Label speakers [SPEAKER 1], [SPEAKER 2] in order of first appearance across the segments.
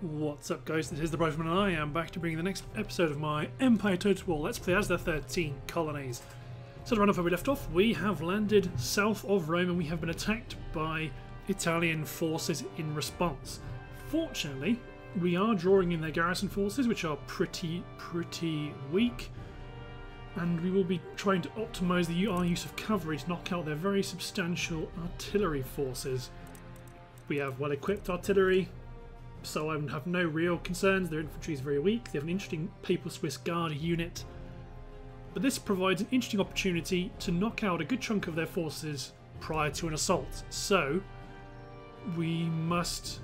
[SPEAKER 1] What's up guys, this is the Rifleman and I am back to bring you the next episode of my Empire Total War Let's Play as the 13 Colonies. So to run off where we left off, we have landed south of Rome and we have been attacked by Italian forces in response. Fortunately, we are drawing in their garrison forces which are pretty, pretty weak and we will be trying to optimise the, our use of cavalry to knock out their very substantial artillery forces. We have well equipped artillery, so I have no real concerns. Their infantry is very weak. They have an interesting Papal Swiss Guard unit. But this provides an interesting opportunity to knock out a good chunk of their forces prior to an assault. So we must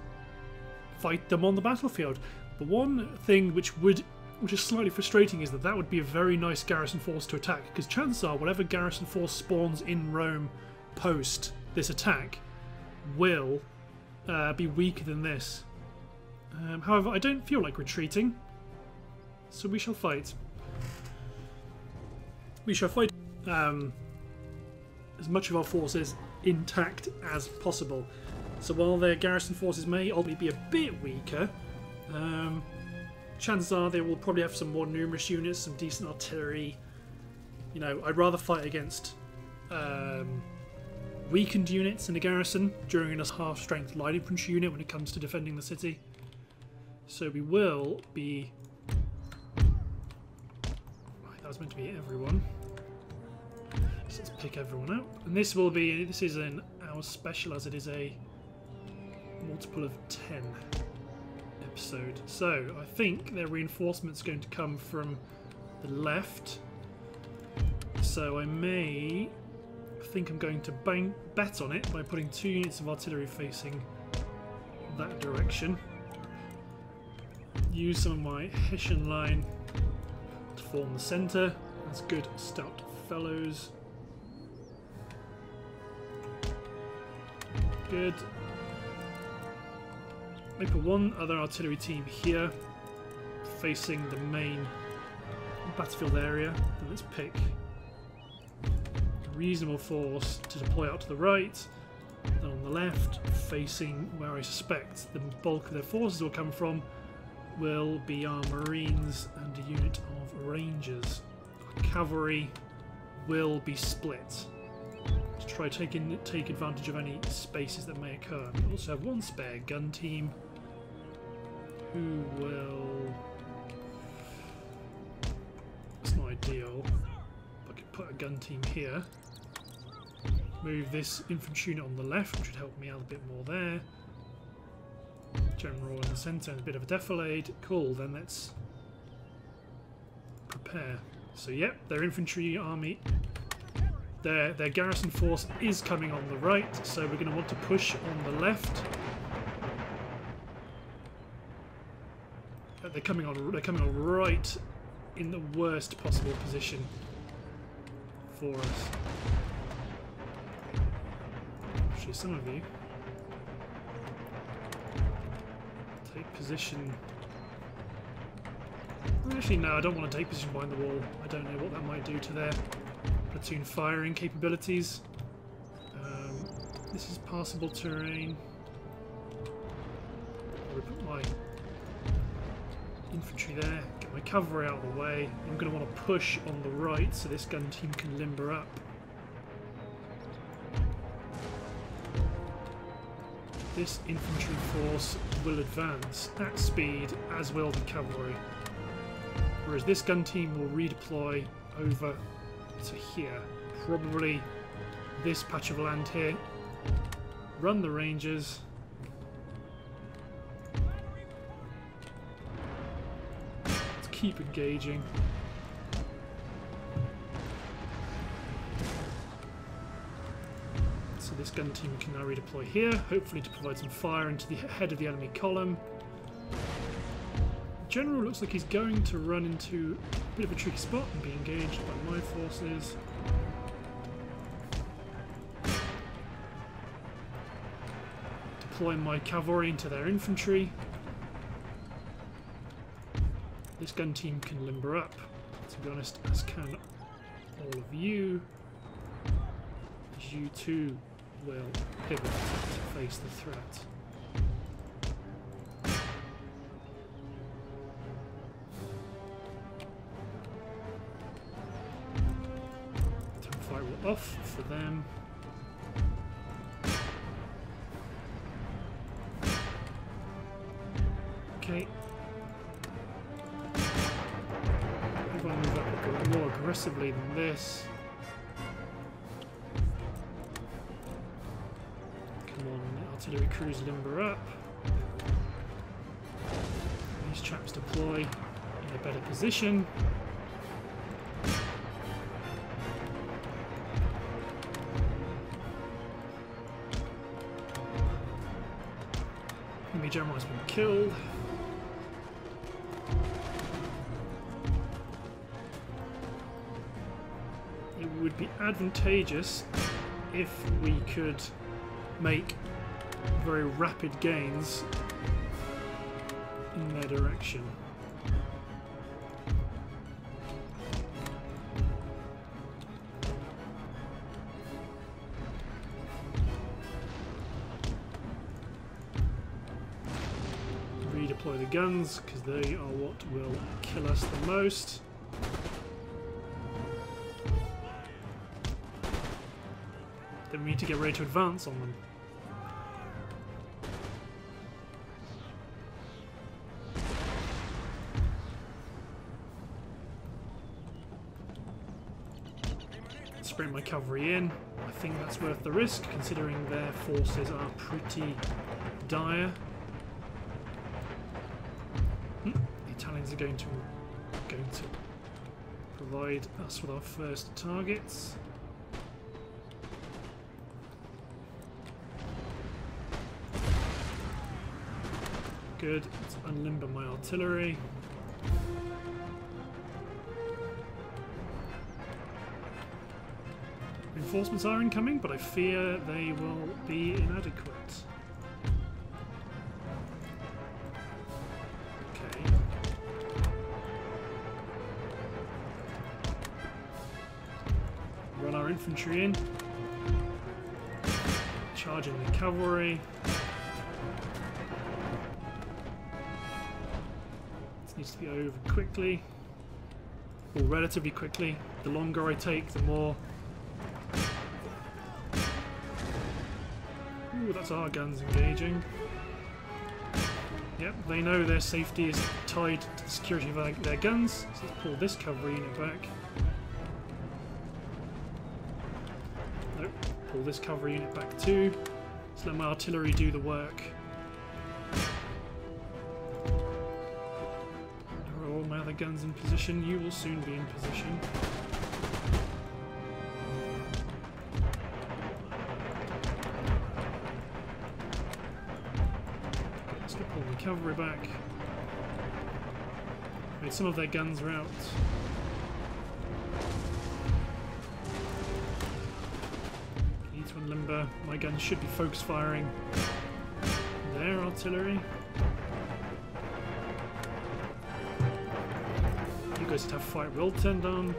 [SPEAKER 1] fight them on the battlefield. The one thing which would which is slightly frustrating is that that would be a very nice garrison force to attack because chances are whatever garrison force spawns in Rome post this attack will uh, be weaker than this um, however, I don't feel like retreating, so we shall fight. We shall fight um, as much of our forces intact as possible. So while their garrison forces may ultimately be a bit weaker, um, chances are they will probably have some more numerous units, some decent artillery. You know, I'd rather fight against um, weakened units in a garrison during a half-strength light infantry unit when it comes to defending the city. So we will be... Right, that was meant to be everyone. So let's pick everyone out. And this will be, this is an hour special as it is a multiple of 10 episode. So I think their reinforcement's going to come from the left. So I may I think I'm going to bang, bet on it by putting two units of artillery facing that direction use some of my Hessian line to form the centre. That's good, stout fellows. Good. Maybe put one other artillery team here, facing the main battlefield area. And let's pick a reasonable force to deploy out to the right. And on the left, facing where I suspect the bulk of their forces will come from, will be our Marines and a unit of Rangers. Our cavalry will be split to try taking take advantage of any spaces that may occur. We also have one spare gun team who will. It's not ideal. I could put a gun team here. Move this infantry unit on the left, which would help me out a bit more there. General in the centre and a bit of a defilade. Cool, then let's prepare. So yep, their infantry army, their, their garrison force is coming on the right, so we're going to want to push on the left. Uh, they're coming on. They're coming on right in the worst possible position for us. Actually, some of you Take position. Actually, no, I don't want to take position behind the wall. I don't know what that might do to their platoon firing capabilities. Um, this is passable terrain. I'll put my infantry there, get my cavalry out of the way. I'm going to want to push on the right so this gun team can limber up. This infantry force will advance at speed, as will the cavalry. Whereas this gun team will redeploy over to here. Probably this patch of land here. Run the rangers. Let's keep engaging. This gun team can now redeploy here, hopefully to provide some fire into the head of the enemy column. General looks like he's going to run into a bit of a tricky spot and be engaged by my forces. Deploy my cavalry into their infantry. This gun team can limber up, to be honest, as can all of you. You too will pivot to face the threat. Fire will off for them. Okay. Everyone move up a bit more aggressively than this. Artillery crews limber up. These chaps deploy in a better position. Enemy general has been killed. It would be advantageous if we could make very rapid gains in their direction. Redeploy the guns because they are what will kill us the most. Then we need to get ready to advance on them. Cavalry in. I think that's worth the risk, considering their forces are pretty dire. Hmm, The Italians are going to going to provide us with our first targets. Good. Let's unlimber my artillery. Reinforcements are incoming, but I fear they will be inadequate. Okay. Run our infantry in. Charging the cavalry. This needs to be over quickly. Or relatively quickly. The longer I take, the more Ooh, that's our guns engaging. Yep, they know their safety is tied to the security of their, their guns, so let's pull this cavalry unit back. Nope, pull this cavalry unit back too. Let's let my artillery do the work. Are all my other guns in position? You will soon be in position. Cavalry back. Wait, some of their guns are out. Need to unlimber. My guns should be focus firing their artillery. You guys have fight well turned on.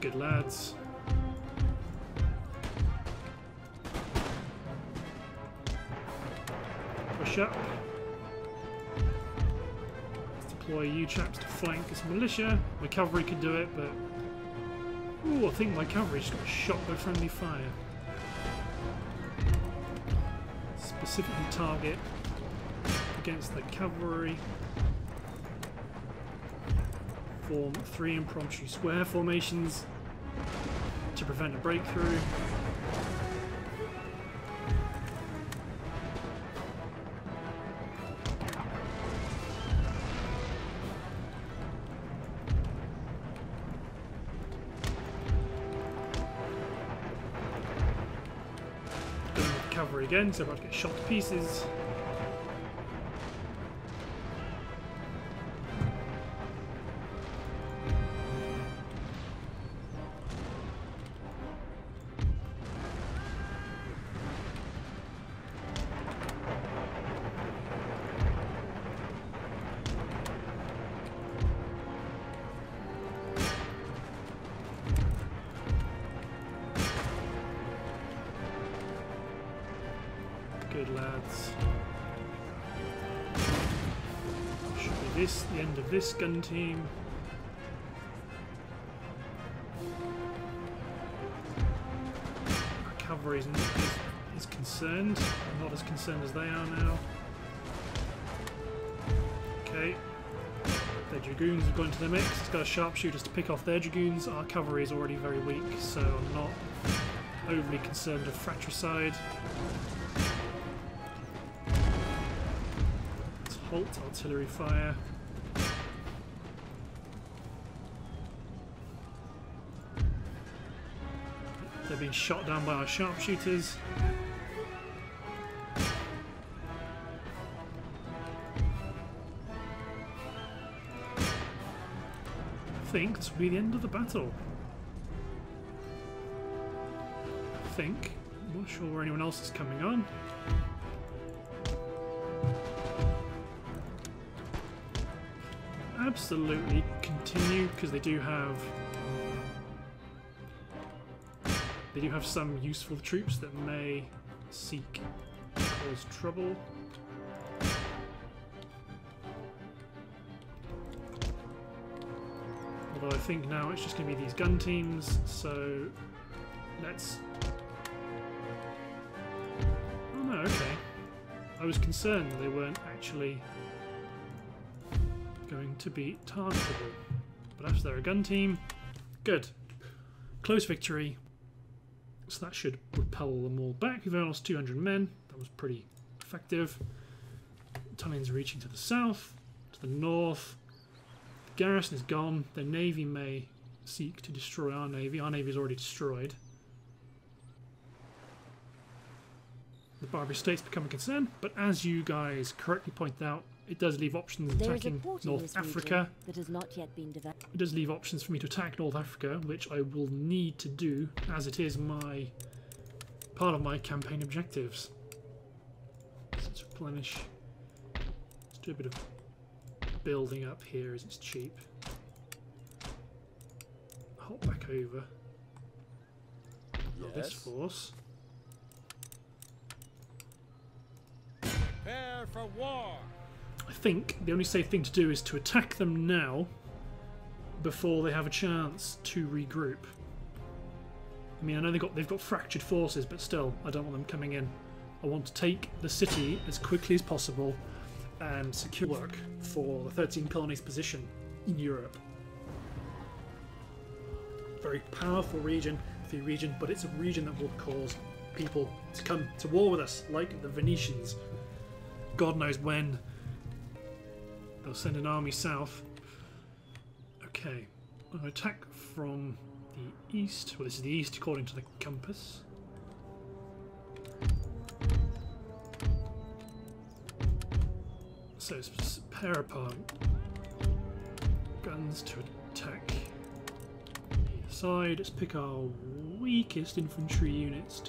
[SPEAKER 1] Good lads. Up. Let's deploy you chaps to flank this militia. My cavalry could do it, but... Ooh, I think my cavalry just got shot by friendly fire. Specifically target against the cavalry. Form three impromptu square formations to prevent a breakthrough. Again, so about to get shot to pieces. this gun team. Cavalry is, is concerned. I'm not as concerned as they are now. Okay. Their dragoons have gone into the mix. It's got sharpshooters to pick off their dragoons. Our cavalry is already very weak, so I'm not overly concerned with fratricide. Let's halt artillery fire. Being shot down by our sharpshooters. I think this will be the end of the battle. I think. I'm not sure where anyone else is coming on. Absolutely continue because they do have They do have some useful troops that may seek cause trouble. Although I think now it's just going to be these gun teams, so let's... Oh no, okay. I was concerned they weren't actually going to be targetable. But after they're a gun team, good. Close victory, so that should repel them all back. We've lost 200 men. That was pretty effective. Italians reaching to the south, to the north. The garrison is gone. Their navy may seek to destroy our navy. Our navy is already destroyed. The Barbary states become a concern, but as you guys correctly point out, it does leave options attacking North Africa.
[SPEAKER 2] That has not yet been developed.
[SPEAKER 1] It does leave options for me to attack North Africa, which I will need to do, as it is my part of my campaign objectives. let's replenish. Let's do a bit of building up here as it's cheap. Hop back over. Yes. this force.
[SPEAKER 3] Prepare for war.
[SPEAKER 1] I think the only safe thing to do is to attack them now before they have a chance to regroup. I mean, I know they've got, they've got fractured forces, but still, I don't want them coming in. I want to take the city as quickly as possible and secure work for the 13 colonies position in Europe. Very powerful region, the region, but it's a region that will cause people to come to war with us, like the Venetians. God knows when They'll send an army south. Okay. I'll attack from the east. Well, this is the east according to the compass. So it's pair apart guns to attack the side. Let's pick our weakest infantry units.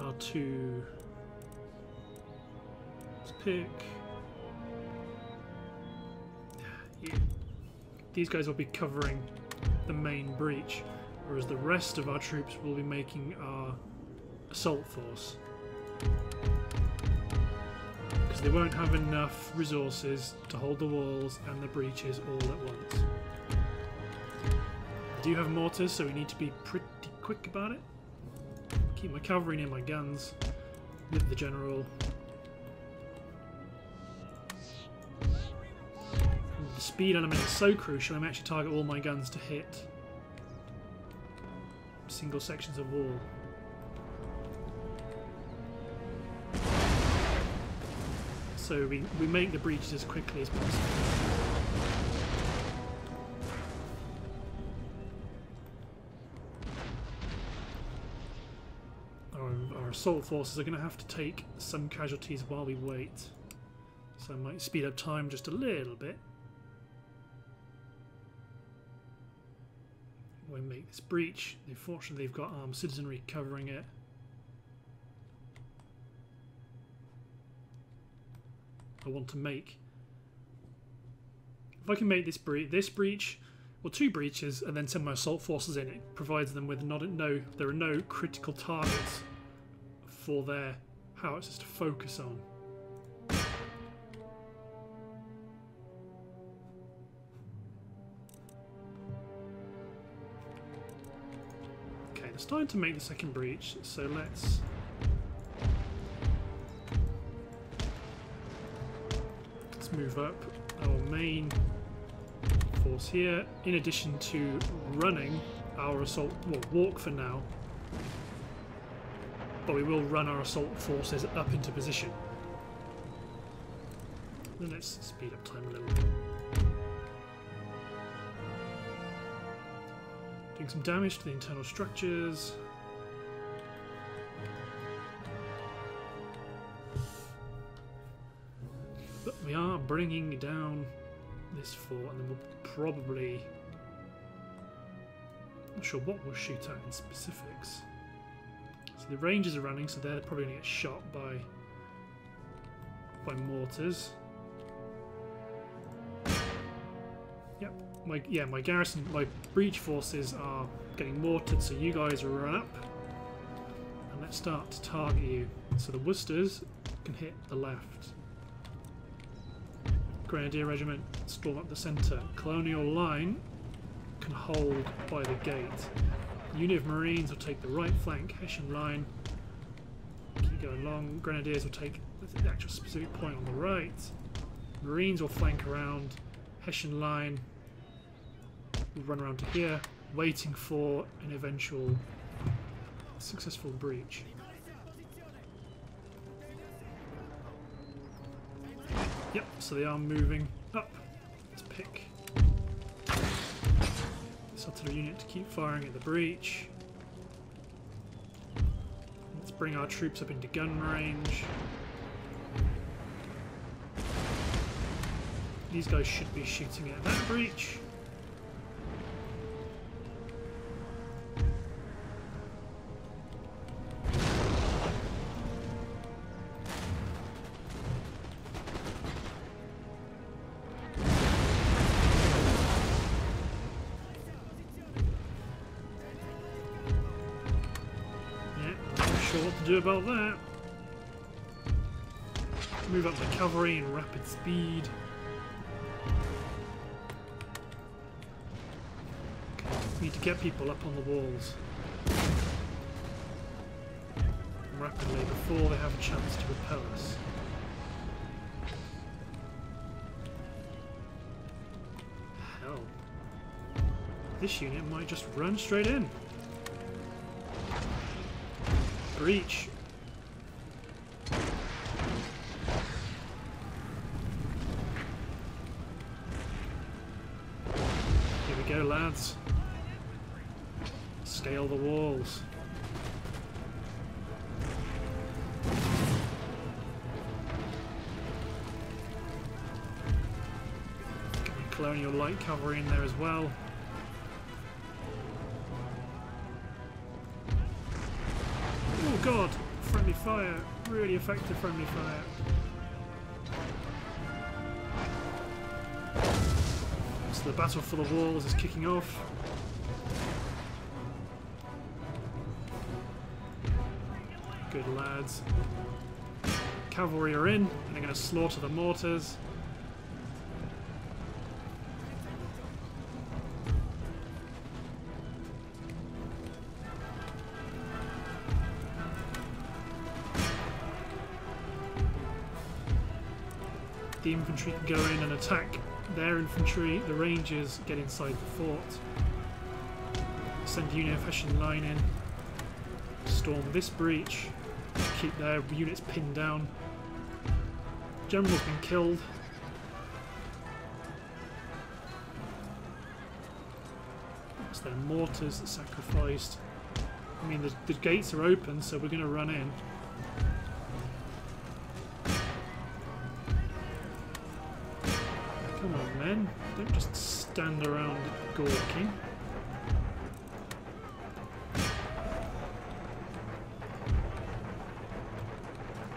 [SPEAKER 1] Our two pick... Yeah. These guys will be covering the main breach, whereas the rest of our troops will be making our assault force. Because they won't have enough resources to hold the walls and the breaches all at once. I do have mortars, so we need to be pretty quick about it. Keep my cavalry near my guns with the general speed element is so crucial, I'm actually target all my guns to hit single sections of wall. So we, we make the breaches as quickly as possible. Our, our assault forces are going to have to take some casualties while we wait. So I might speed up time just a little bit. We make this breach. Unfortunately, they've got armed citizenry covering it. I want to make... If I can make this, bre this breach, or two breaches, and then send my assault forces in, it provides them with not no... There are no critical targets for their howitzers to focus on. They're starting to make the second breach, so let's... Let's move up our main force here, in addition to running our assault, well, walk for now, but we will run our assault forces up into position. Then let's speed up time a little bit. Doing some damage to the internal structures. But we are bringing down this fort and then we'll probably... Not sure what we'll shoot at in specifics. So the Rangers are running, so they're probably going to get shot by by mortars. My yeah, my garrison, my breach forces are getting mortared, so you guys run up, and let's start to target you. So the Worcesters can hit the left. Grenadier Regiment storm up the centre. Colonial Line can hold by the gate. Unit of Marines will take the right flank. Hessian Line keep going long. Grenadiers will take the actual specific point on the right. Marines will flank around. Hessian Line will run around to here, waiting for an eventual successful breach. Yep, so they are moving up. Let's pick this artillery unit to keep firing at the breach. Let's bring our troops up into gun range. These guys should be shooting at that breach. Speed. Need to get people up on the walls rapidly before they have a chance to repel us. Hell. This unit might just run straight in. breach. Colonial light cavalry in there as well. Oh god! Friendly fire. Really effective friendly fire. So the battle for the walls is kicking off. Good lads. Cavalry are in, and they're going to slaughter the mortars. Infantry can go in and attack their infantry, the rangers get inside the fort. Send a unit of Hessian line in, storm this breach, keep their units pinned down. General's been killed. It's their mortars sacrificed. I mean, the, the gates are open, so we're going to run in. Stand around gawking.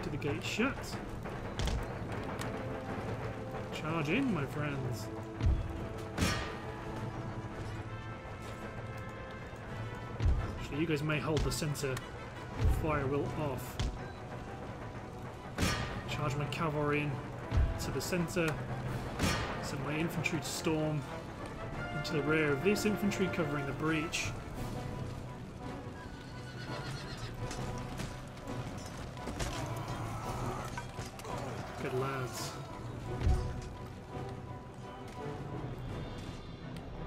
[SPEAKER 1] To the gate shut. Charge in, my friends. Actually, you guys may hold the centre. Fire will off. Charge my cavalry in to the centre. Send my infantry to storm into the rear of this infantry covering the breach. Good lads.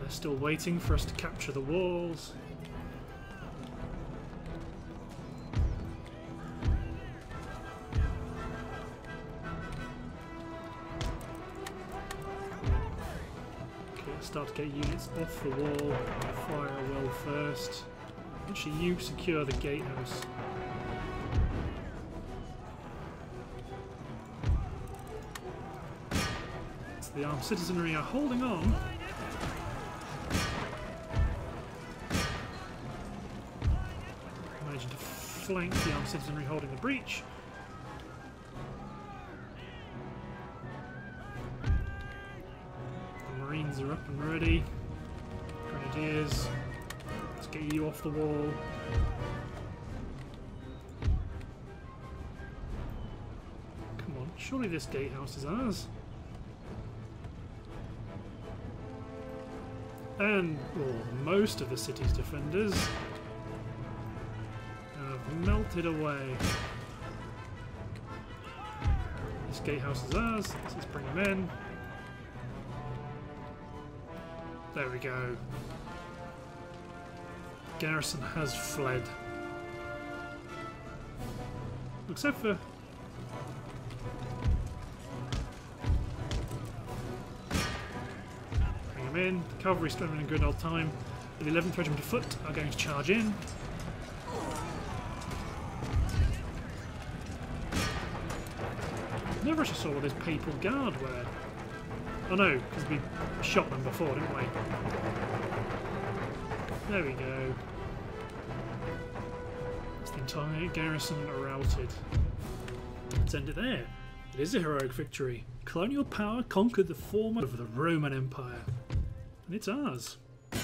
[SPEAKER 1] They're still waiting for us to capture the walls. Get units off the wall. Fire well first. Actually, you secure the gatehouse. So the armed citizenry are holding on. Managing to flank the armed citizenry holding the breach. Grenadiers. Let's get you off the wall. Come on, surely this gatehouse is ours. And well, most of the city's defenders have melted away. This gatehouse is ours. Let's bring them in. There we go. Garrison has fled. Except for Bring them in. The cavalry still having a good old time. The 11th Regiment of Foot are going to charge in. Never actually saw what this papal guard were. Oh no, because we shot them before, didn't we? There we go. It's the entire garrison routed. Let's end it there. It is a heroic victory. Colonial power conquered the former of the Roman Empire. And it's ours. Of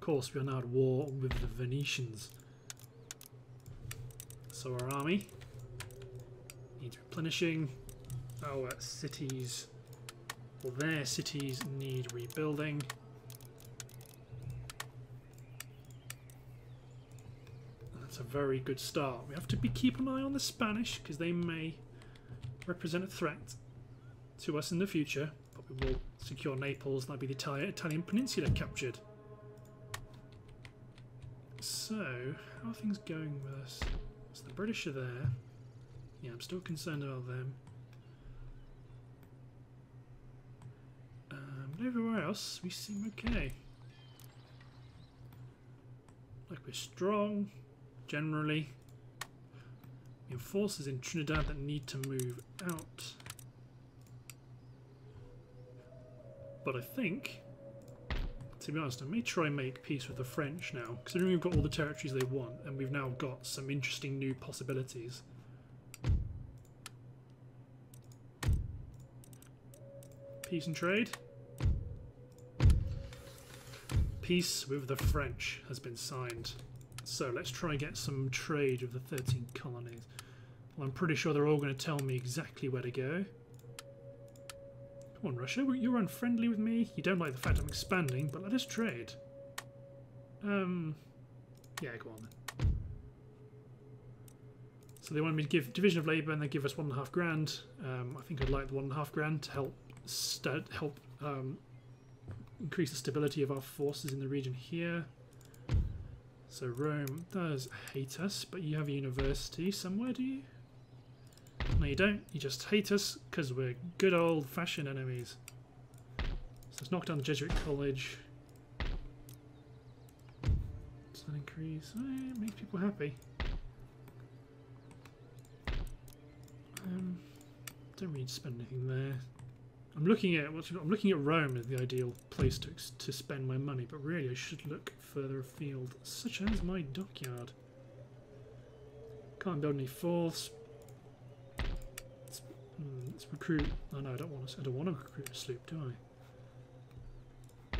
[SPEAKER 1] course, we are now at war with the Venetians. So our army needs replenishing. Our cities, their cities need rebuilding. That's a very good start. We have to be keep an eye on the Spanish because they may represent a threat to us in the future. But we will secure Naples. That'll be the Italian, Italian peninsula captured. So, how are things going with us? So the British are there. Yeah, I'm still concerned about them. Um, but everywhere else, we seem okay. Like we're strong, generally. We have forces in Trinidad that need to move out. But I think, to be honest, I may try and make peace with the French now, considering we've got all the territories they want, and we've now got some interesting new possibilities. Peace and trade. Peace with the French has been signed. So let's try and get some trade with the 13 colonies. Well, I'm pretty sure they're all going to tell me exactly where to go. Come on, Russia, you're unfriendly with me. You don't like the fact I'm expanding, but let us trade. Um, yeah, go on then. So they wanted me to give division of labour, and they give us one and a half grand. Um, I think I'd like the one and a half grand to help help um, increase the stability of our forces in the region here. So Rome does hate us, but you have a university somewhere, do you? No, you don't. You just hate us because we're good old-fashioned enemies. So let's knock down the Jesuit College. Does that increase? Eh, it makes people happy. Um, don't really spend anything there. I'm looking at what's I'm looking at Rome as the ideal place to to spend my money, but really I should look further afield, such as my dockyard. Can't build any forts. Let's, mm, let's recruit. Oh no, I don't want to. I don't want to recruit a sloop, do I?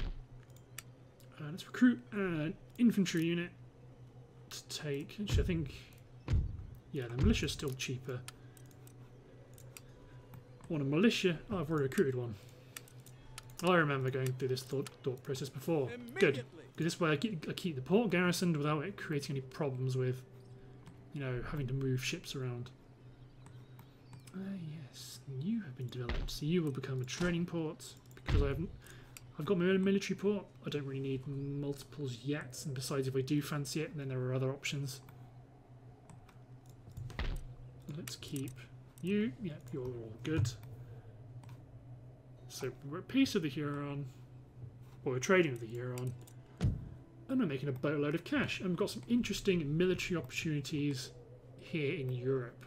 [SPEAKER 1] Uh, let's recruit an infantry unit to take. Actually, I think. Yeah, the militia's still cheaper. Want a militia. Oh, I've already recruited one. I remember going through this thought, thought process before. Good. Because this way I keep, I keep the port garrisoned without it creating any problems with, you know, having to move ships around. Uh, yes, you have been developed, so you will become a training port because I haven't. I've got my own military port. I don't really need multiples yet, and besides, if I do fancy it, then there are other options. Let's keep you. Yep, you're all good. So we're at peace with the Huron, or we're trading with the Huron, and we're making a boatload of cash. And we've got some interesting military opportunities here in Europe.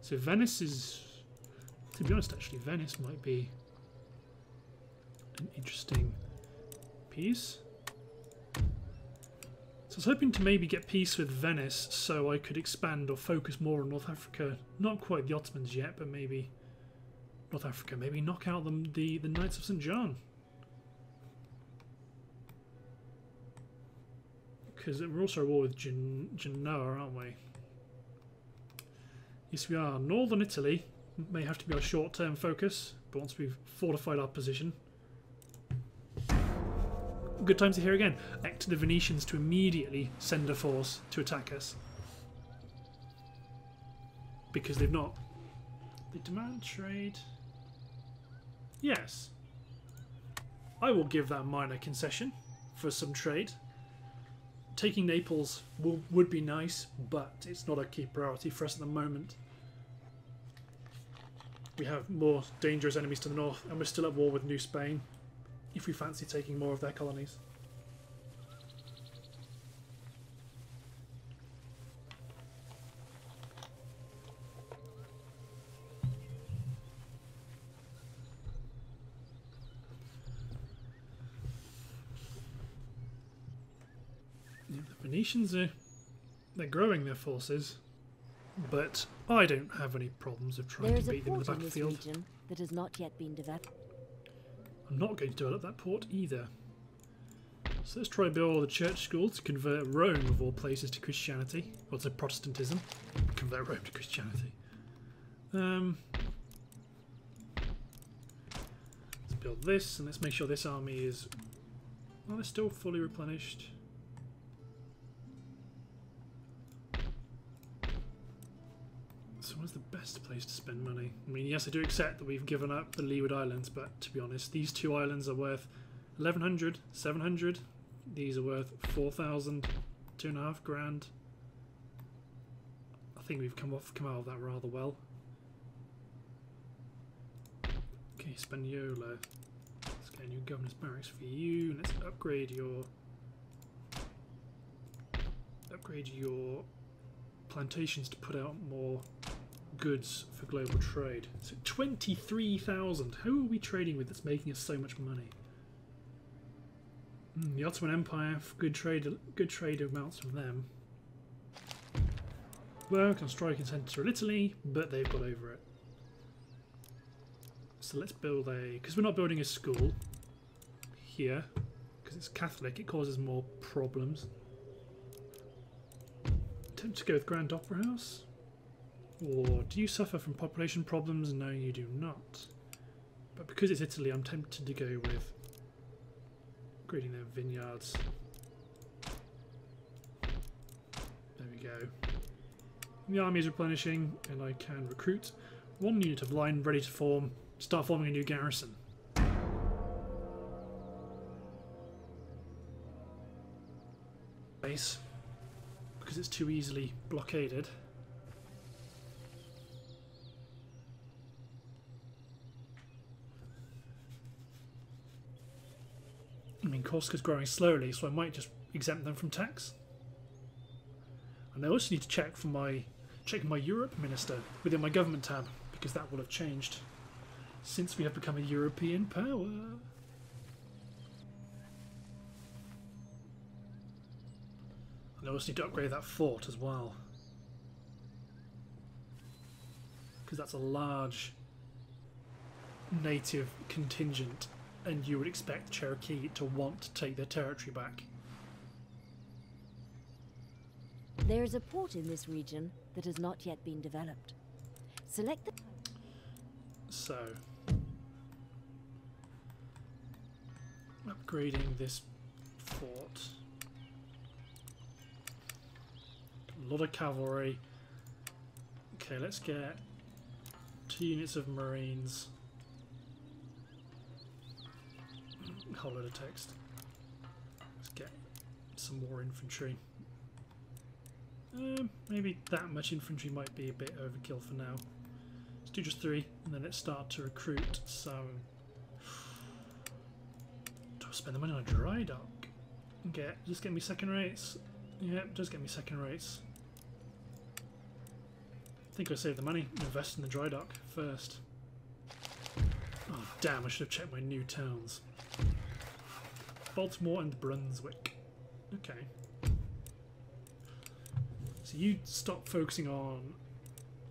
[SPEAKER 1] So Venice is, to be honest, actually Venice might be an interesting piece. So I was hoping to maybe get peace with Venice so I could expand or focus more on North Africa. Not quite the Ottomans yet, but maybe North Africa. Maybe knock out the, the, the Knights of St. John. Because we're also at war with Gen Genoa, aren't we? Yes, we are. Northern Italy may have to be our short-term focus, but once we've fortified our position... Good times to hear again. Act the Venetians to immediately send a force to attack us. Because they've not... They demand trade... Yes. I will give that minor concession for some trade. Taking Naples will, would be nice, but it's not a key priority for us at the moment. We have more dangerous enemies to the north, and we're still at war with New Spain, if we fancy taking more of their colonies. Yeah, the Venetians are they're growing their forces, but I don't have any problems of trying
[SPEAKER 2] There
[SPEAKER 1] to beat them in the
[SPEAKER 2] port in this
[SPEAKER 1] battlefield.
[SPEAKER 2] region that has not yet been developed.
[SPEAKER 1] I'm not going to develop that port either. So let's try and build a church school to convert Rome, of all places, to Christianity. Or to Protestantism. Convert Rome to Christianity. Um, let's build this, and let's make sure this army is... Well, they're still fully replenished. Best place to spend money? I mean, yes, I do accept that we've given up the Leeward Islands, but to be honest, these two islands are worth 1100, 700. These are worth 4,000, two and a half grand. I think we've come off, come out of that rather well. Okay, Spaniola. Let's get a new governor's barracks for you. Let's upgrade your upgrade your plantations to put out more goods for global trade. So 23,000. Who are we trading with that's making us so much money? Hmm, the Ottoman Empire, good trade, good trade amounts from them. Work on striking central Italy, but they've got over it. So let's build a, because we're not building a school here, because it's Catholic, it causes more problems. Attempt to go with Grand Opera House? Or do you suffer from population problems? No, you do not. But because it's Italy, I'm tempted to go with creating their vineyards. There we go. The army is replenishing, and I can recruit one unit of line ready to form, start forming a new garrison. Base, because it's too easily blockaded. Corsica's growing slowly, so I might just exempt them from tax. And I also need to check for my check my Europe minister within my government tab because that will have changed since we have become a European power. And I also need to upgrade that fort as well because that's a large native contingent and you would expect Cherokee to want to take their territory back.
[SPEAKER 2] There is a port in this region that has not yet been developed. Select the
[SPEAKER 1] So, upgrading this fort. A lot of cavalry. Okay, let's get Two units of Marines. Whole load of text. Let's get some more infantry. Um, maybe that much infantry might be a bit overkill for now. Let's do just three, and then let's start to recruit some. Do I spend the money on a dry dock? Get just get me second rates. Yep, just get me second rates. I think I save the money and invest in the dry dock first. Oh damn! I should have checked my new towns. Baltimore and Brunswick. Okay. So you stop focusing on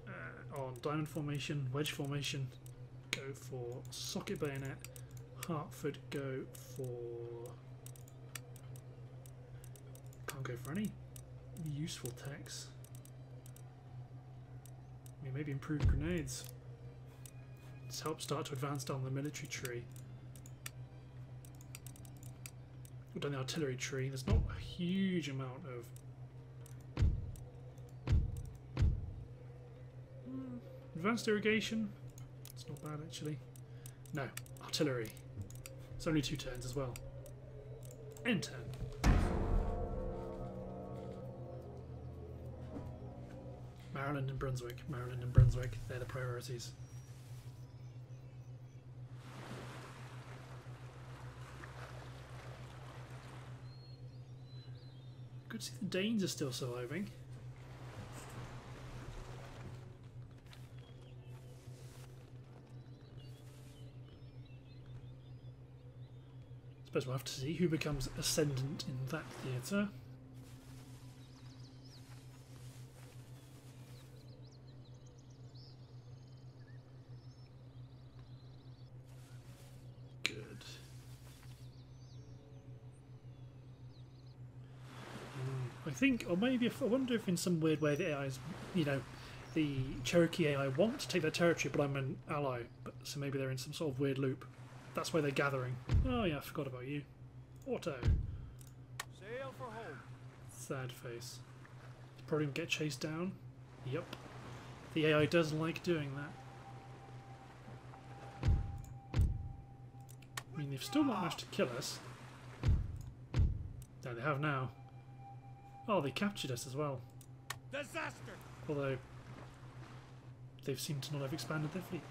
[SPEAKER 1] uh, on diamond formation, wedge formation. Go for socket bayonet. Hartford go for. Can't go for any useful techs. I mean, maybe improve grenades. Let's help start to advance down the military tree. We've done the artillery tree. There's not a huge amount of Advanced irrigation. It's not bad actually. No, artillery. It's only two turns as well. End turn. Maryland and Brunswick. Maryland and Brunswick. They're the priorities. Good to see the Danes are still surviving. Suppose we'll have to see who becomes ascendant in that theatre. Good. Hmm, I think, or maybe if I wonder if in some weird way the AI is, you know, the Cherokee AI want to take their territory, but I'm an ally. But so maybe they're in some sort of weird loop. That's why they're gathering. Oh yeah, I forgot about you. Auto.
[SPEAKER 3] Sail for home.
[SPEAKER 1] Sad face. Probably get chased down. Yep. The AI does like doing that. I mean, they've still not managed to kill us. No, they have now. Oh, they captured us as well.
[SPEAKER 3] Disaster!
[SPEAKER 1] Although, they've seemed to not have expanded their fleet.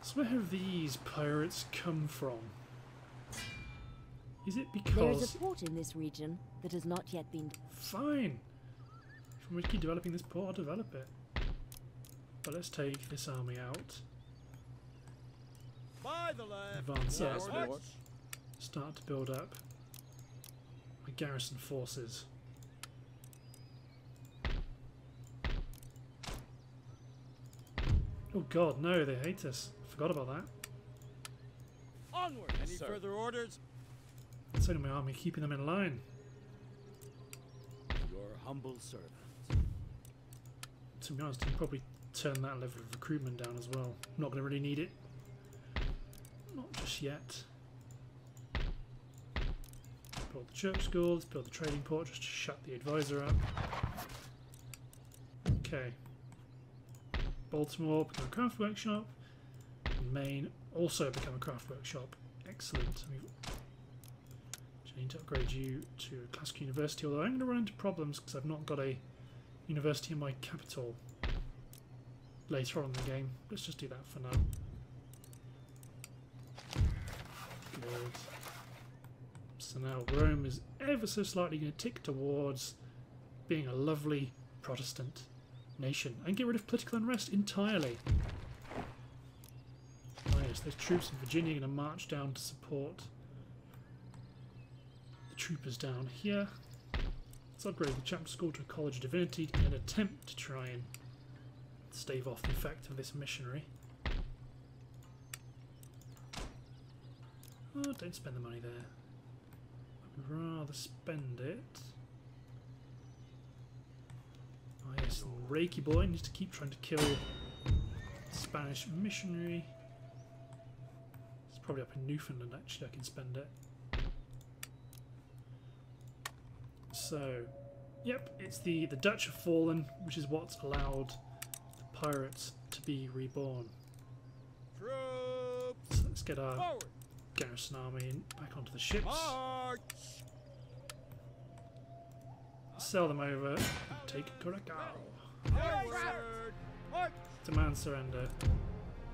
[SPEAKER 1] So where have these pirates come from? Is it because...
[SPEAKER 2] There is a port in this region that has not yet been.
[SPEAKER 1] Fine. If we keep developing this port, I'll develop it. But let's take this army out.
[SPEAKER 3] By the left.
[SPEAKER 1] Advance
[SPEAKER 3] Yes,
[SPEAKER 1] up. Start to build up my garrison forces. Oh god, no, they hate us. Forgot about that.
[SPEAKER 3] Onward. Any
[SPEAKER 4] Sir.
[SPEAKER 3] further orders?
[SPEAKER 1] It's only my army keeping them in line.
[SPEAKER 3] Your humble servant.
[SPEAKER 1] To be honest, you probably turn that level of recruitment down as well. Not going to really need it. Not just yet. Build the church school, let's build the trading port just to shut the advisor up. Okay. Baltimore, become a craft workshop. Maine, also become a craft workshop. Excellent. I need to upgrade you to a classical university, although I'm going to run into problems because I've not got a university in my capital later on in the game. Let's just do that for now. Good. So now Rome is ever so slightly going to tick towards being a lovely Protestant nation and get rid of political unrest entirely. Oh yes, those troops in Virginia are going to march down to support the troopers down here. Let's upgrade the chapter school to a college of divinity in an attempt to try and stave off the effect of this missionary. Oh, don't spend the money there. Rather spend it. Oh yes, Reiki boy needs to keep trying to kill Spanish missionary. It's probably up in Newfoundland actually, I can spend it. So, yep, it's the, the Dutch have fallen, which is what's allowed the pirates to be reborn.
[SPEAKER 3] Troops!
[SPEAKER 1] So let's get our
[SPEAKER 3] Forward!
[SPEAKER 1] Garrison army in- back onto the ships,
[SPEAKER 3] March!
[SPEAKER 1] sell them over, and take Curacao. Demand surrender.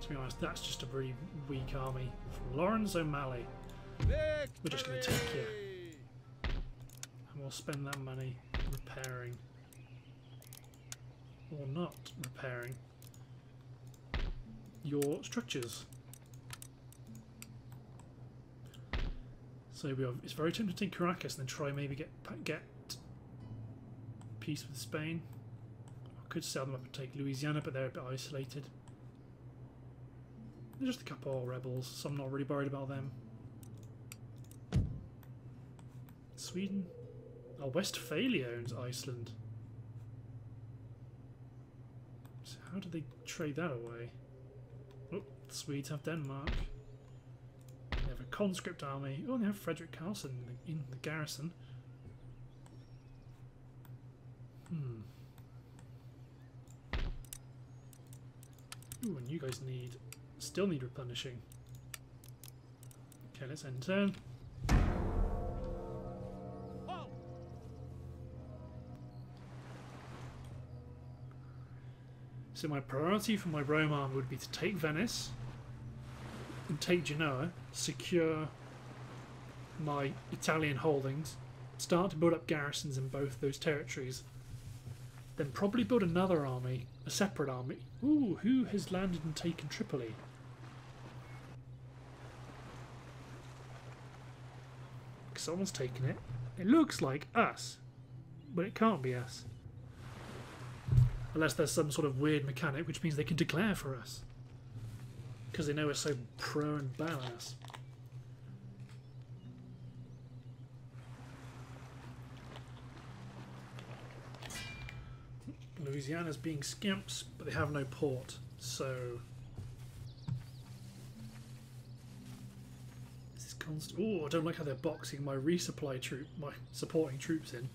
[SPEAKER 1] To be honest, that's just a really weak army from Lawrence O'Malley.
[SPEAKER 3] Victory!
[SPEAKER 1] We're just gonna take you. And we'll spend that money repairing. Or not repairing. Your structures. So we are, it's very tempting to Caracas and then try maybe get get peace with Spain. I could sell them up and take Louisiana, but they're a bit isolated. They're just a couple of rebels, so I'm not really worried about them. Sweden? Oh, Westphalia owns Iceland. So how do they trade that away? Oh, the Swedes have Denmark. Conscript army. Oh, they have Frederick Carlson in the, in the garrison. Hmm. Ooh, and you guys need... Still need replenishing. Okay, let's end turn. So my priority for my Rome army would be to take Venice take Genoa, secure my Italian holdings, start to build up garrisons in both those territories, then probably build another army, a separate army. Ooh, who has landed and taken Tripoli? Someone's taken it. It looks like us, but it can't be us. Unless there's some sort of weird mechanic which means they can declare for us. Because they know we're so pro and badass. Louisiana's being scamps, but they have no port, so. This is constant. Oh, I don't like how they're boxing my resupply troop, my supporting troops in.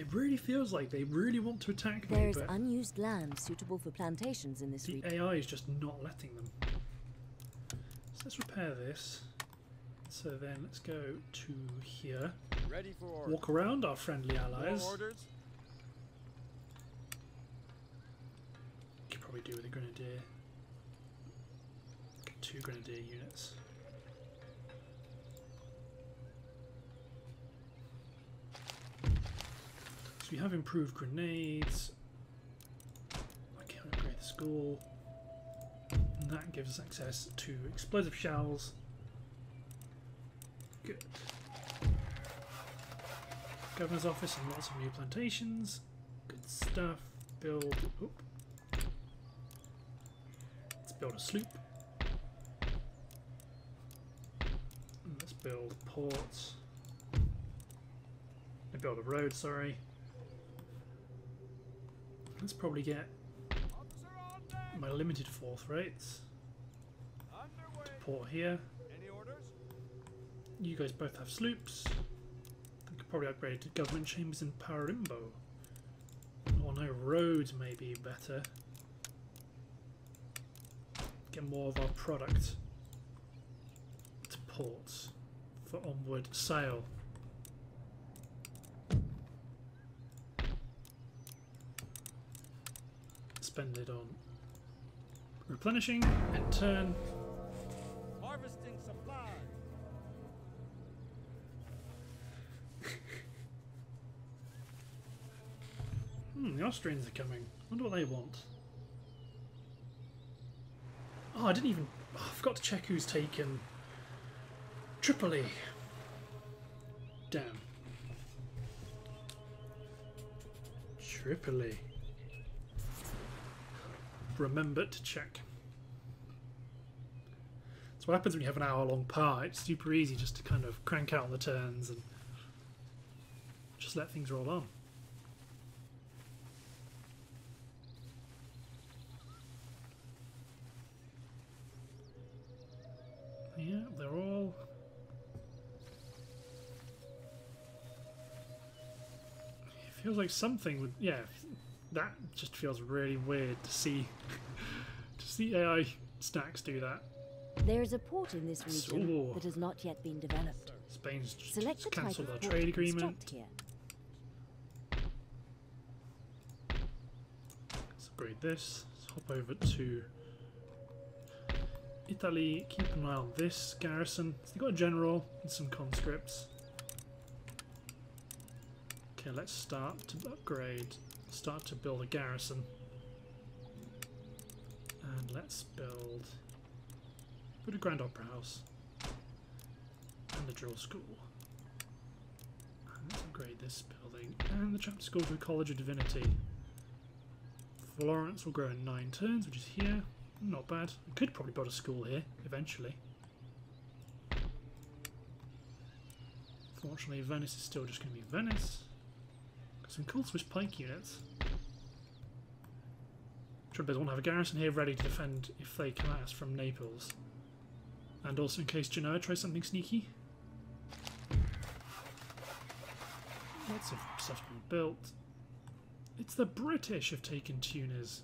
[SPEAKER 1] It really feels like they really want to attack me,
[SPEAKER 2] There is
[SPEAKER 1] but
[SPEAKER 2] unused land suitable for plantations in this
[SPEAKER 1] the
[SPEAKER 2] region.
[SPEAKER 1] AI is just not letting them. So let's repair this. So then let's go to here.
[SPEAKER 3] Ready for.
[SPEAKER 1] Walk around our friendly allies.
[SPEAKER 3] More orders?
[SPEAKER 1] Could probably do with a grenadier. Two grenadier units. We have improved grenades. I can upgrade the school. And that gives us access to explosive shells. Good. Governor's office and lots of new plantations. Good stuff. Build. Oop. Let's build a sloop. And let's build ports. Build a road, sorry. Let's probably get my limited fourth rates to port here. You guys both have sloops. We could probably upgrade to government chambers in Parimbo. Or no, roads may be better. Get more of our product to ports for onward sale. Spend it on replenishing and turn
[SPEAKER 3] Harvesting supply!
[SPEAKER 1] Hmm, the Austrians are coming. wonder what they want. Oh, I didn't even. Oh, I forgot to check who's taken Tripoli. Damn. Tripoli. Remember to check. That's what happens when you have an hour long part. It's super easy just to kind of crank out the turns and just let things roll on. Yeah, they're all. It feels like something would. Yeah, that just feels really weird to see. to see AI stacks do that.
[SPEAKER 2] There's a port in this region
[SPEAKER 1] So-
[SPEAKER 2] that has not yet been developed.
[SPEAKER 1] Spain's just
[SPEAKER 2] Select type
[SPEAKER 1] cancelled our trade agreement.
[SPEAKER 2] here.
[SPEAKER 1] Let's upgrade this. Let's hop over to Italy. Keep an eye on this garrison. So they've got a general and some conscripts. Okay, let's start to upgrade. Start to build a garrison. And let's build. Put a Grand Opera House. And a drill school. And let's upgrade this building. And the chapter school to a College of Divinity. Florence will grow in nine turns, which is here. Not bad. I could probably build a school here eventually. Fortunately, Venice is still just going to be Venice. Some cool Swiss pike units. Trouble won't have a garrison here ready to defend if they come at us from Naples. And also in case Genoa tries something sneaky. Lots of stuff's been built. It's the British have taken Tunis.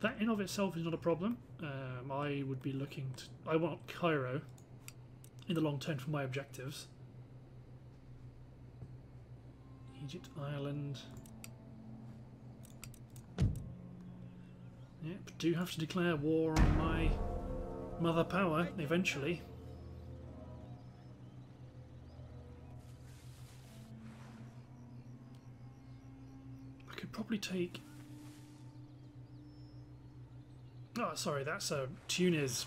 [SPEAKER 1] That in of itself is not a problem. Um, I would be looking to. I want Cairo in the long term for my objectives. Egypt, Ireland. Yep, do have to declare war on my mother power eventually. I could probably take. Oh, sorry, that's uh, Tunis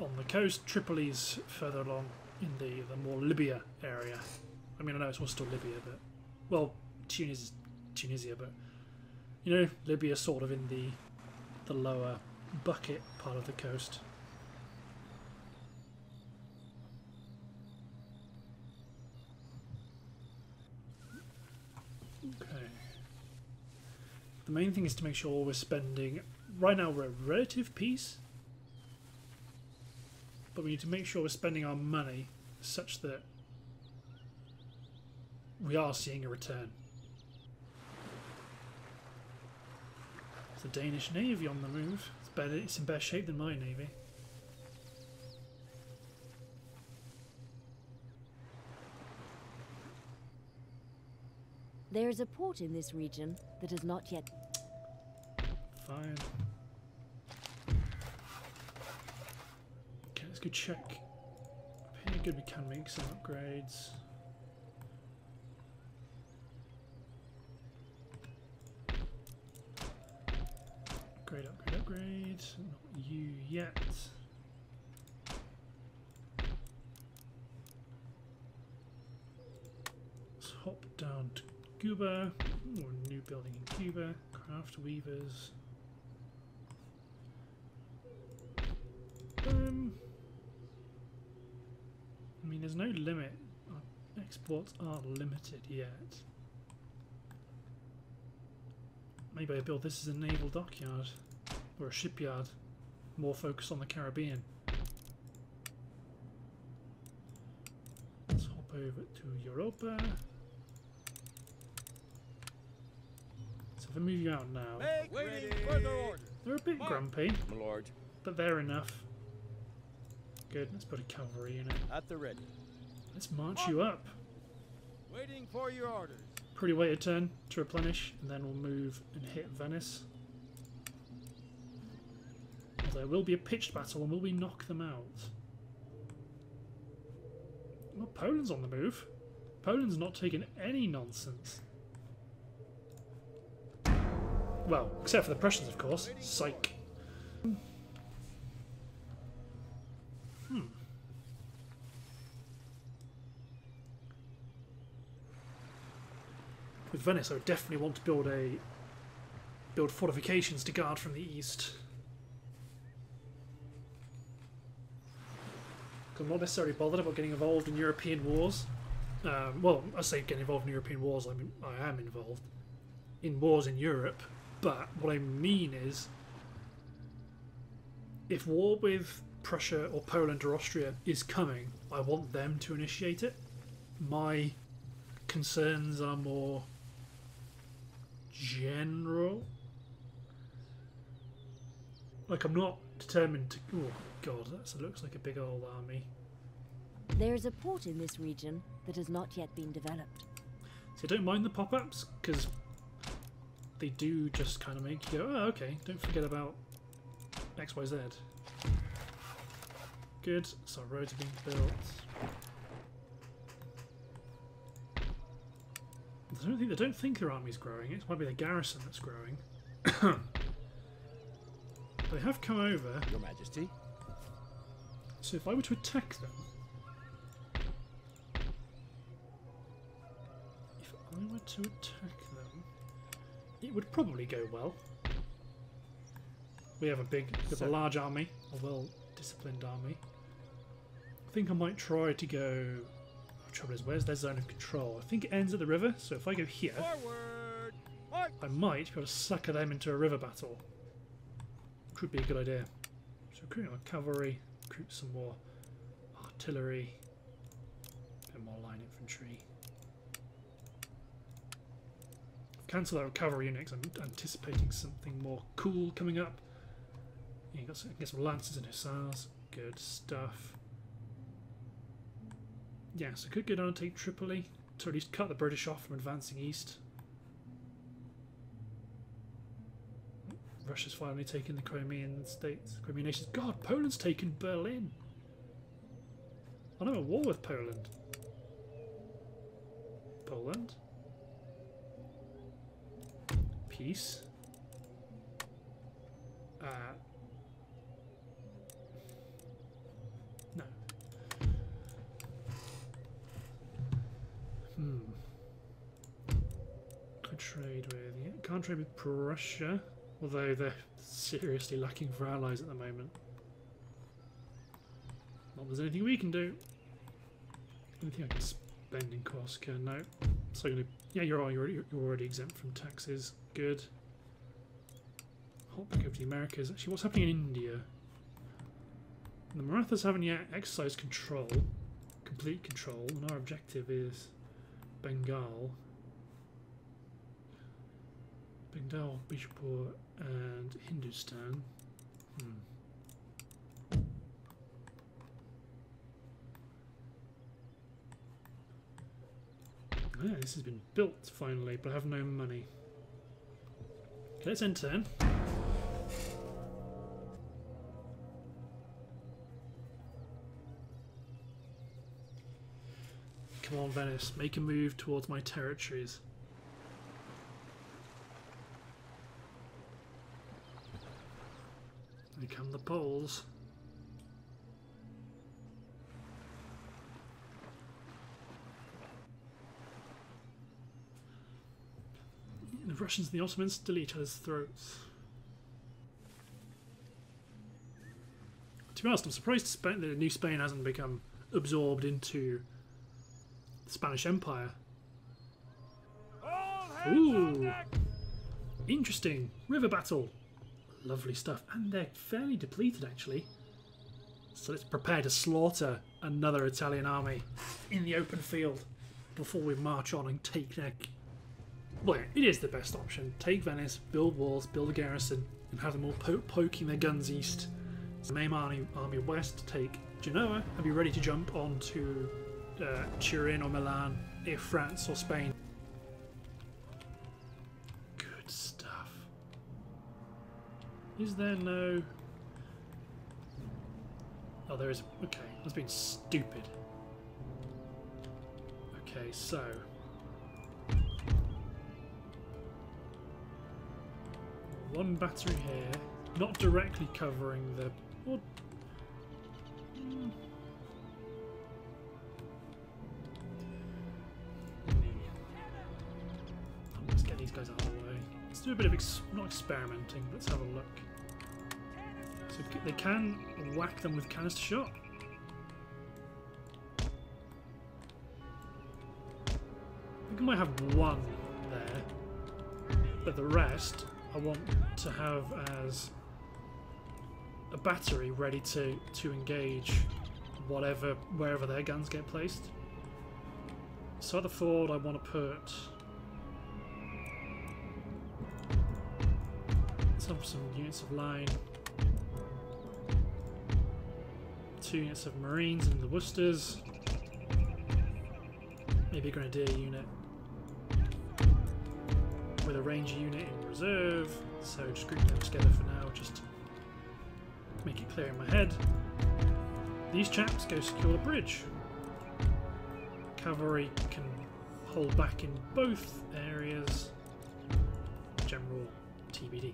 [SPEAKER 1] on the coast. Tripoli's further along in the the more Libya area. I mean, I know it's all still Libya, but well, Tunis is Tunisia, but you know, Libya sort of in the the lower bucket part of the coast. Okay. The main thing is to make sure we're spending. Right now, we're at relative peace, but we need to make sure we're spending our money such that we are seeing a return. It's the Danish Navy on the move. It's better. It's in better shape than my navy.
[SPEAKER 2] There is a port in this region that has not yet.
[SPEAKER 1] Fine. Okay, let's go check. Pretty good. We can make some upgrades. Upgrade, upgrade, upgrade. Not you yet. Let's hop down to Cuba. Ooh, new building in Cuba. Craft weavers. Um, I mean, there's no limit. Our exports aren't limited yet. Maybe I build this as a naval dockyard or a shipyard, more focused on the Caribbean. Let's hop over to Europa. So if I move you out now,
[SPEAKER 3] Make Waiting further orders.
[SPEAKER 1] they're a bit
[SPEAKER 3] Mark.
[SPEAKER 1] grumpy,
[SPEAKER 3] My lord.
[SPEAKER 1] but they're enough. Good, let's put a cavalry unit.
[SPEAKER 3] At the ready.
[SPEAKER 1] Let's march you up.
[SPEAKER 3] Waiting for your orders.
[SPEAKER 1] Pretty wait a turn to replenish, and then we'll move and hit Venice. There will be a pitched battle, and will we knock them out? Well, Poland's on the move. Poland's not taking any nonsense. Well, except for the Prussians, of course. Psych. Hmm. With Venice, I would definitely want to build a build fortifications to guard from the east. I'm not necessarily bothered about getting involved in European wars. Um, well, I say getting involved in European wars. I mean, I am involved in wars in Europe, but what I mean is, if war with Prussia or Poland or Austria is coming, I want them to initiate it. My concerns are more general. Like I'm not determined to. Oh god, that looks like a big old army.
[SPEAKER 2] There is a port in this region that has not yet been developed.
[SPEAKER 1] So don't mind the pop-ups because they do just kind of make you go, oh, okay, don't forget about X, Y, Z. Good. So roads are being built. I don't think they don't think their army's growing. It might be the garrison that's growing. they have come over.
[SPEAKER 3] Your Majesty.
[SPEAKER 1] So if I were to attack them, if I were to attack them, it would probably go well. We have a big, we have a large army, a well-disciplined army. I think I might try to go. The trouble is, where's their zone of control? I think it ends at the river. So if I go here,
[SPEAKER 3] Forward!
[SPEAKER 1] I might be able to sucker them into a river battle. Could be a good idea. So recruit our cavalry, recruit some more artillery, and more line infantry. Cancel that cavalry units. I'm anticipating something more cool coming up. Yeah, got some, get some lancers and hussars. Good stuff. Yeah, so could go down and take Tripoli to at least cut the British off from advancing east. Russia's finally taken the Crimean states, Crimean nations. God, Poland's taken Berlin. I'm at war with Poland. Poland. Peace. Uh, no. Hmm. Could trade with trade with Prussia, although they're seriously lacking for allies at the moment. Not there's anything we can do. Anything I can spend in Corsica? No. So gonna yeah, you're already you're already exempt from taxes. Good. Hop back over to the Americas. Actually, what's happening in India? The Marathas haven't yet exercised control, complete control, and our objective is Bengal. Bengal, Bijapur and Hindustan. Hmm. Yeah, this has been built finally, but I have no money. Okay, let's end turn. Come on, Venice, make a move towards my territories. Here come the Poles. The Russians and the Ottomans still at each other's throats. To be honest, I'm surprised Spain, that New Spain hasn't become absorbed into the Spanish Empire.
[SPEAKER 3] All hands on
[SPEAKER 1] Ooh. Interesting. River battle. Lovely stuff. And they're fairly depleted, actually. So let's prepare to slaughter another Italian army in the open field before we march on and take their. Well, it is the best option. Take Venice, build walls, build a garrison, and have them all po- poking their guns east. So main army, army west, take Genoa, and be ready to jump onto uh, Turin or Milan if France or Spain. Is there no. Oh, there is. Okay, was been stupid. Okay, so. One battery here, not directly covering the. Or, Hmm. Let's get these guys out of the way. Let's do a bit of ex not experimenting. Let's have a look. So they can whack them with canister shot. I think I might have one there, but the rest I want to have as a battery ready to to engage whatever wherever their guns get placed. So at the ford I want to put some, some units of line, two units of marines and the Worcesters, maybe a grenadier unit with a ranger unit in reserve, so just group them together for now, just to make it clear in my head. These chaps go secure the bridge. Cavalry can hold back in both areas. General TBD.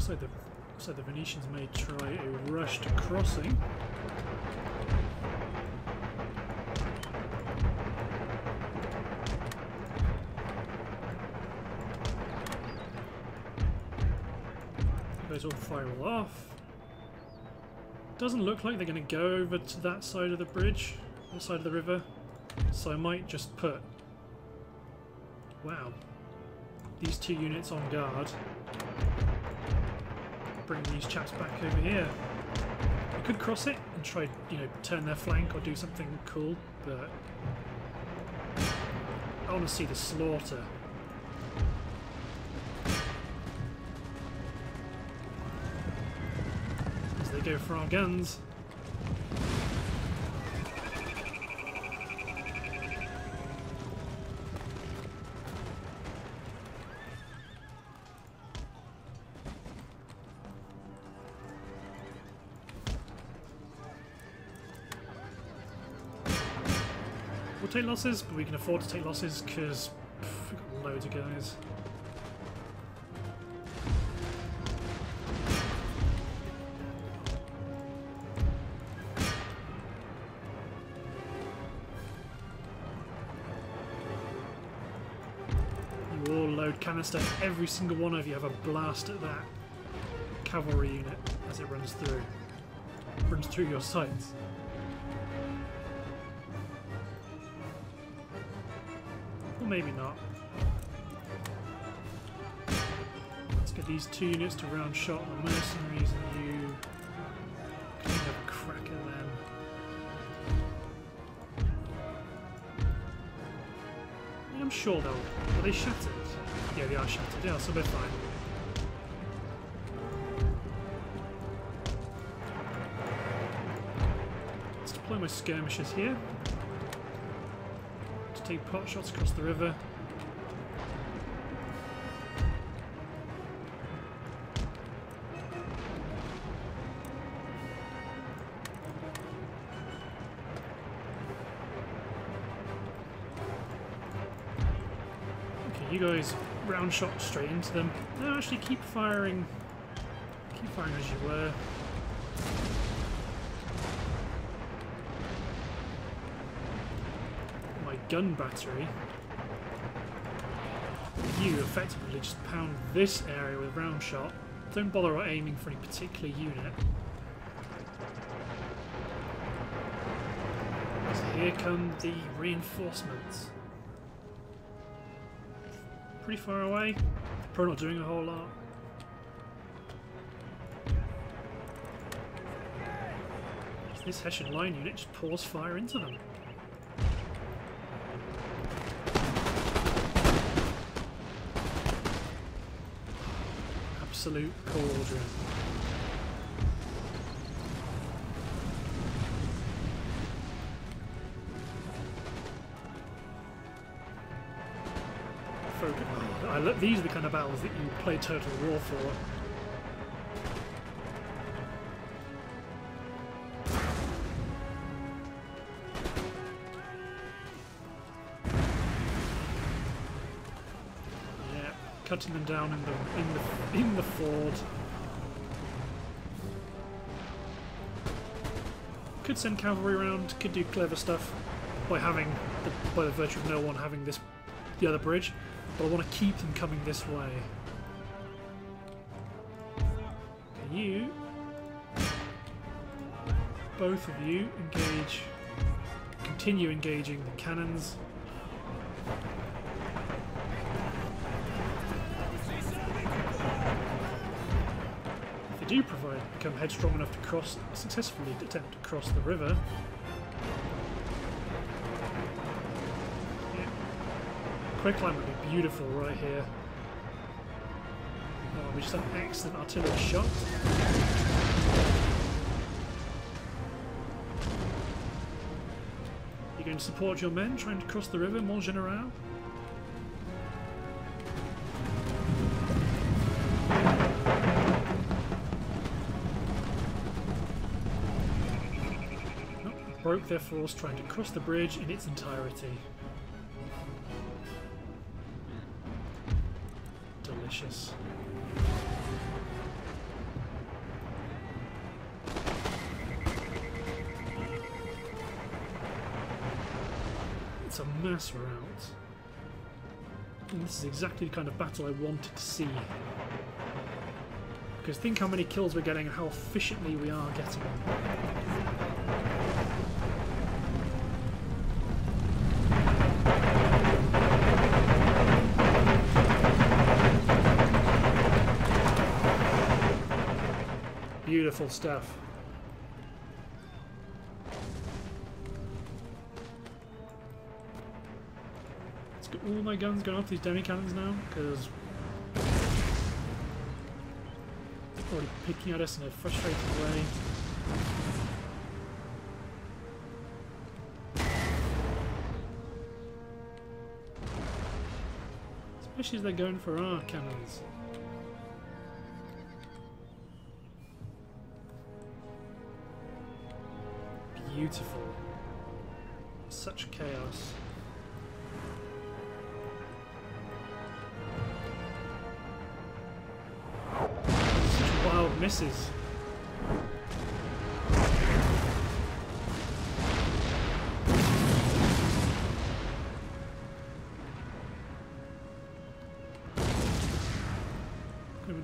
[SPEAKER 1] So the so the Venetians may try a rushed crossing. Those all fire all off. Doesn't look like they're going to go over to that side of the bridge, that side of the river. So I might just put... Wow. These two units on guard. Bring these chaps back over here. I could cross it and try, you know, turn their flank or do something cool, but... I want to see the slaughter. As they go for our guns. We'll take losses, but we can afford to take losses because we've got loads of guys. You all load canister. Every single one of you have a blast at that cavalry unit as it runs through. Runs through your sights. Maybe not. Let's get these two units to round shot the mercenaries and you can have a crack at them. I'm sure they'll... Are they shattered? Yeah, they are shattered. Yeah, so they're fine. Let's deploy my skirmishers here take pot shots across the river. Okay, you guys round shot straight into them. No, actually keep firing. Keep firing as you were. My gun battery. You effectively just pound this area with round shot. Don't bother aiming for any particular unit. So here come the reinforcements. Pretty far away. Probably not doing a whole lot. This Hessian line unit just pours fire into them. Absolute cauldron. Focus. I look, these are the kind of battles that you play Total War for. Them down in the in the in the ford. Could send cavalry around. Could do clever stuff by having the, by the virtue of no one having this the other bridge, but I want to keep them coming this way. Okay, you, both of you, engage, continue engaging the cannons. If they do provide become headstrong enough to cross successfully attempt to cross the river. Yeah. Quicklime would be beautiful right here. We just had an excellent artillery shot. You're going to support your men trying to cross the river, Mon General? Broke their force trying to cross the bridge in its entirety. Delicious. It's a mass rout. And this is exactly the kind of battle I wanted to see. Because think how many kills we're getting and how efficiently we are getting them. Stuff. All my guns going off these demi cannons now, because they're already picking at us in a frustrating way. Especially as they're going for our cannons.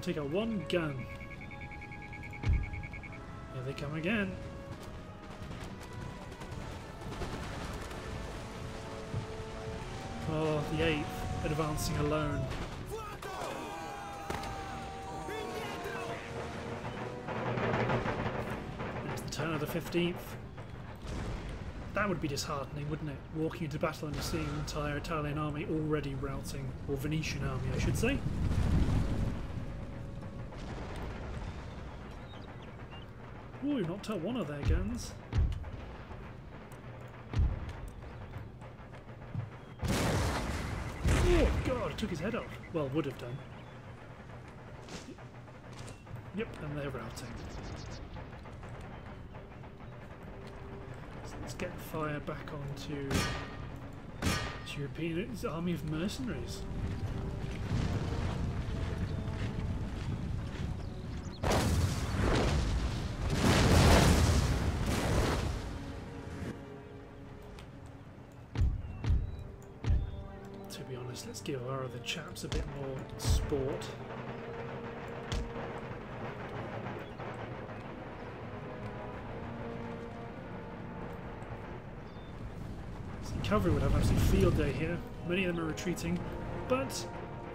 [SPEAKER 1] Take out one gun. Here they come again. Oh, the 8th, advancing alone. It's the turn of the 15th. That would be disheartening, wouldn't it? Walking into battle and seeing an entire Italian army already routing, or Venetian army, I should say. Oh, we've knocked out one of their guns. Oh god, took his head off. Well, would have done. Yep, and they're routing. So let's get fire back onto European army of mercenaries. Other chaps a bit more sport. The cavalry would have an absolute field day here. Many of them are retreating, but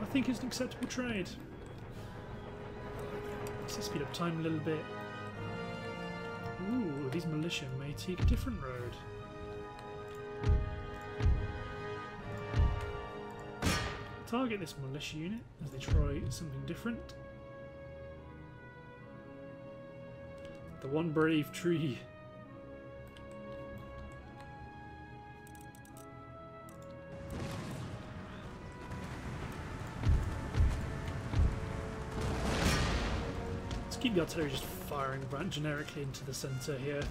[SPEAKER 1] I think it's an acceptable trade. Let's speed up time a little bit. Ooh, these militia may take a different road. Target this militia unit as they try something different. The one brave tree. Let's keep the artillery just firing generically into the centre here.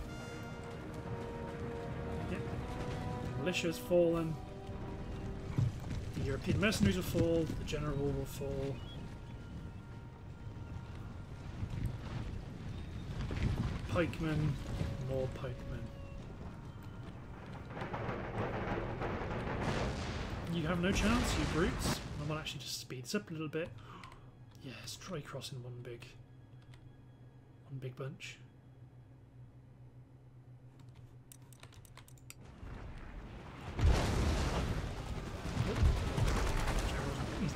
[SPEAKER 1] Yep. Militia's fallen. The European mercenaries will fall, the general will fall. Pikemen, more pikemen. You have no chance, you brutes. I might actually just speed this up a little bit. Yes, try crossing one big, one big bunch.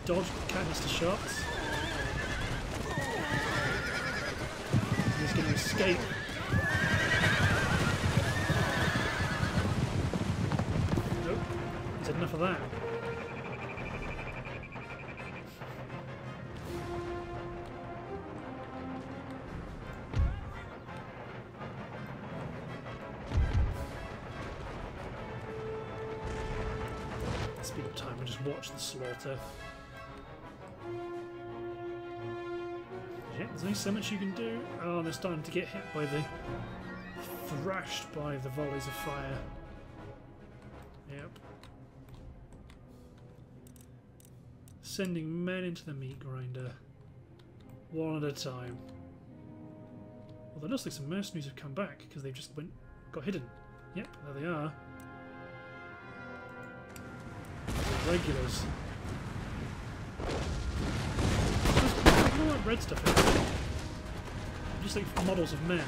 [SPEAKER 1] Dodge canister shots. He's going to escape. Nope. He's enough of that. Speed up time and just watch the slaughter. There's only so much you can do. Oh, they're starting to get hit by the... thrashed by the volleys of fire. Yep. Sending men into the meat grinder. One at a time. Although it looks like some mercenaries have come back because they've just went got hidden. Yep, there they are. Regulars. Red stuff here. Just like models of men.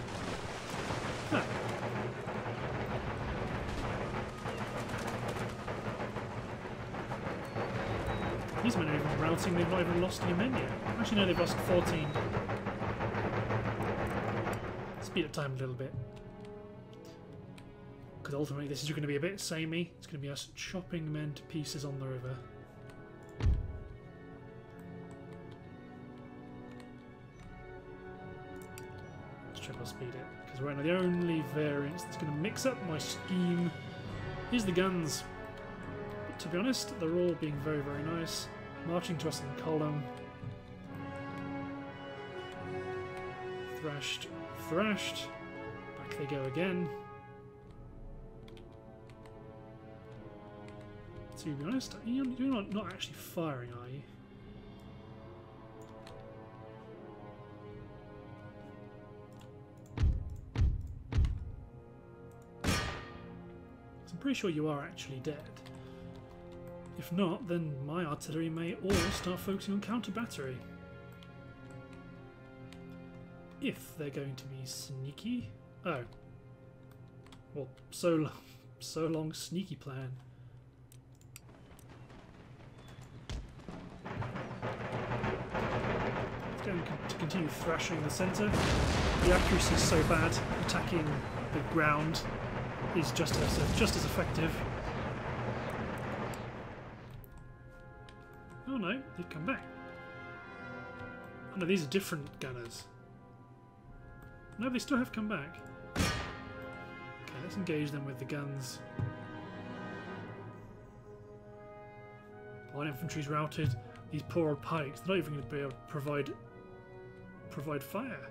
[SPEAKER 1] Huh. These men are even routing, they've not even lost any men yet. Actually, no, they've lost 14. Speed up time a little bit. Because ultimately, this is going to be a bit samey. It's going to be us chopping men to pieces on the river. Because right now, the only variance that's going to mix up my scheme is the guns. But to be honest, they're all being very, very nice. Marching to us in column. Thrashed, thrashed. Back they go again. To be honest, you're, not actually firing, are you? I'm pretty sure you are actually dead. If not, then my artillery may all start focusing on counter battery. If they're going to be sneaky. Oh. Well, so long, so long sneaky plan. Going to continue thrashing the centre. The accuracy is so bad, attacking the ground is just as just as effective. Oh no, they've come back. Oh no, these are different gunners. No, they still have come back. Okay, let's engage them with the guns. Light infantry's routed. These poor old pikes, they're not even going to be able to provide provide fire.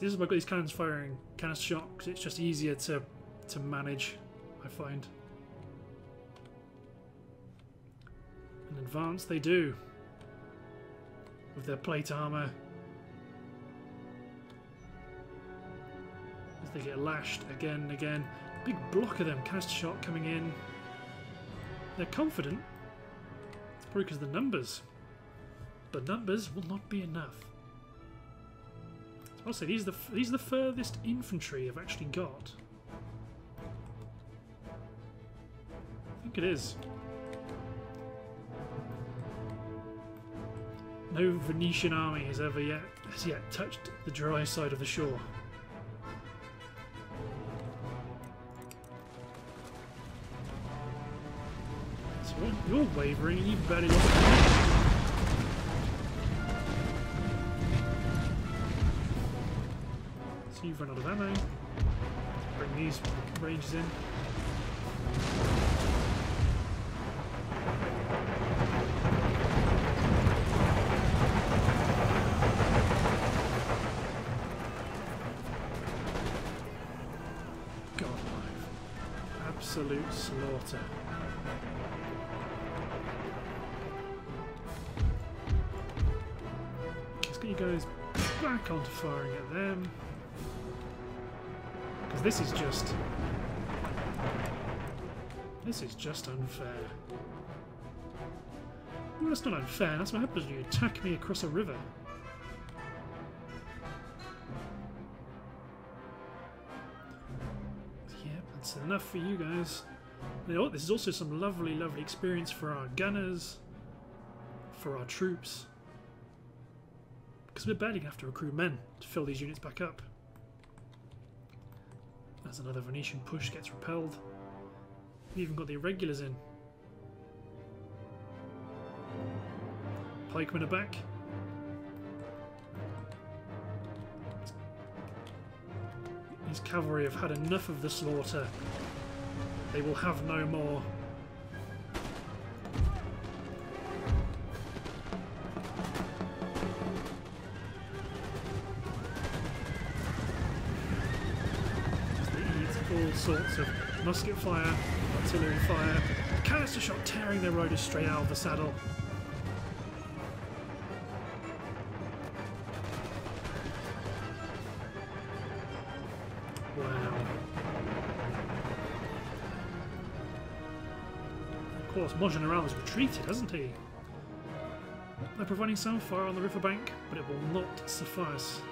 [SPEAKER 1] This is why I've got these cannons firing canister shot it's just easier to to manage, I find. And advance they do. With their plate armour. As they get lashed again and again. Big block of them, canister shot coming in. They're confident. It's probably because of the numbers. But numbers will not be enough. Say these are the these are the furthest infantry I've actually got. I think it is. No Venetian army has ever yet has yet touched the dry side of the shore. So you're, wavering barely lost you've run out of ammo. Bring these ranges in. God alive. Absolute slaughter. Let's get you guys back onto firing at them. This is just... This is just unfair. Well, that's not unfair. That's what happens when you attack me across a river. Yep, that's enough for you guys. You know? This is also some lovely, lovely experience for our gunners, for our troops. because we're barely going to have to recruit men to fill these units back up. As another Venetian push gets repelled. We've even got the irregulars in. Pikemen are back. These cavalry have had enough of the slaughter. They will have no more. Sorts of musket fire, artillery fire, canister shot tearing their riders straight out of the saddle. Wow. Of course, Mojeneral has retreated, hasn't he? They're providing some fire on the riverbank, but it will not suffice.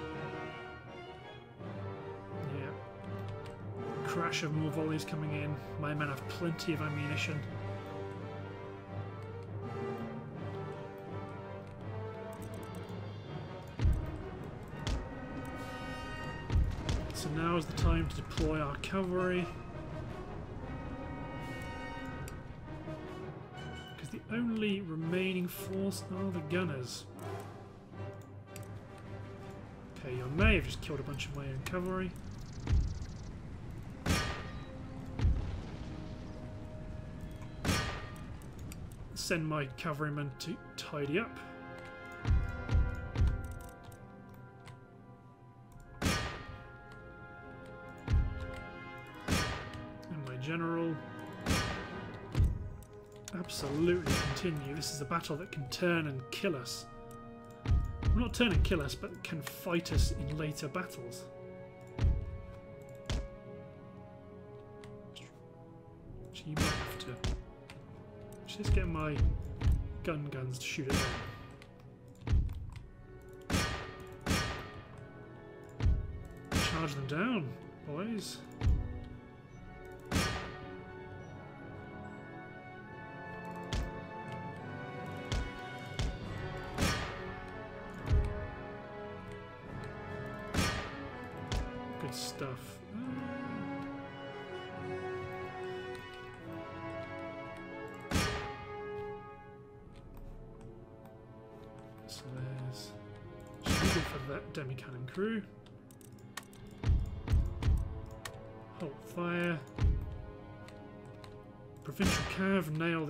[SPEAKER 1] Crash of more volleys coming in. My men have plenty of ammunition. So now is the time to deploy our cavalry. Because the only remaining force are the gunners. Okay, your may have just killed a bunch of my own cavalry. Send my cavalrymen to tidy up. And my general. Absolutely continue. This is a battle that can turn and kill us. Not turn and kill us, but can fight us in later battles. Just get my gun guns to shoot it. Charge them down, boys.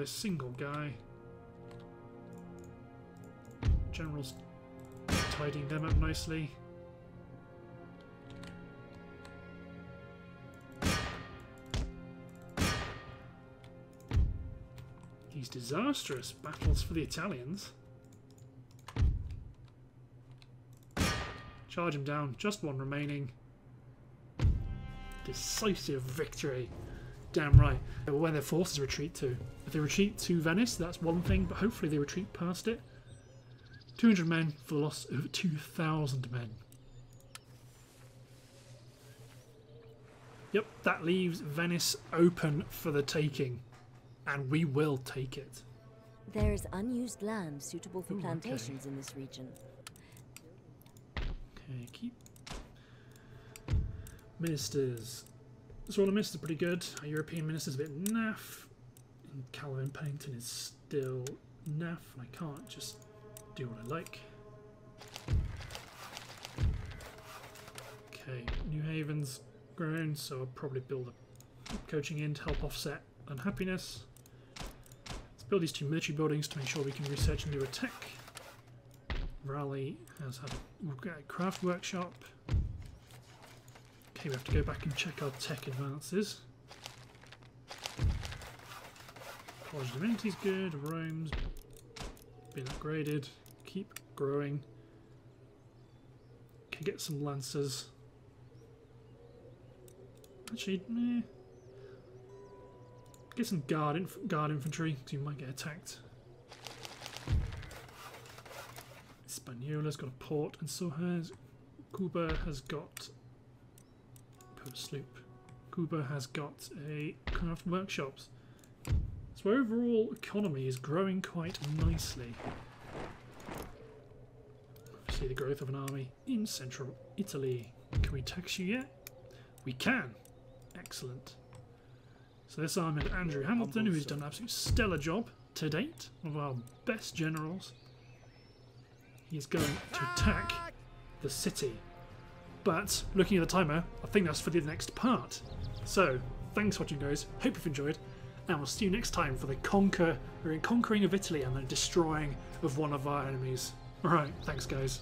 [SPEAKER 1] Single guy. General's tidying them up nicely. These disastrous battles for the Italians. Charge him down, just one remaining. Decisive victory. Damn right. Where their forces retreat to. If they retreat to Venice, that's one thing, but hopefully they retreat past it. 200 men for the loss of 2,000 men. Yep, that leaves Venice open for the taking. And we will take it.
[SPEAKER 2] There is unused land suitable for
[SPEAKER 1] Ooh, okay.
[SPEAKER 2] plantations in this region.
[SPEAKER 1] Okay, keep. Ministers. The ministers are pretty good. Our European minister's a bit naff. And Calvin Pennington is still naff, and I can't just do what I like. Okay, New Haven's grown, so I'll probably build a coaching inn to help offset unhappiness. Let's build these two military buildings to make sure we can research and do a tech. Raleigh has had a craft workshop. Okay, we have to go back and check our tech advances. College Divinity's good, Rome's been upgraded, keep growing. Can get some lancers. Actually, meh. Get some guard, inf guard infantry, because you might get attacked. Hispaniola has got a port, and so has Cuba has got sloop. Cuba has got a craft workshops. So overall economy is growing quite nicely. See the growth of an army in central Italy. Can we tax you yet? We can. Excellent. So this army under Andrew Hamilton, who's done an absolute stellar job to date, one of our best generals. He's going to attack the city. But looking at the timer, I think that's for the next part. So, thanks for watching guys, hope you've enjoyed, and we'll see you next time for the conquer conquering of Italy and the destroying of one of our enemies. Alright, thanks guys.